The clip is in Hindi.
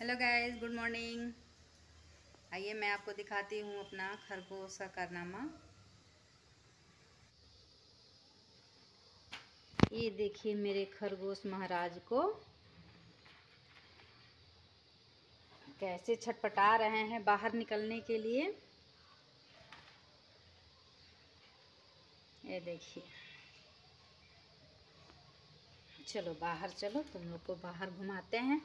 हेलो गाइस गुड मॉर्निंग आइए मैं आपको दिखाती हूँ अपना खरगोश का कारनामा। ये देखिए मेरे खरगोश महाराज को। कैसे छटपटा रहे हैं बाहर निकलने के लिए। ये देखिए। चलो बाहर चलो, तुम लोग को बाहर घुमाते हैं।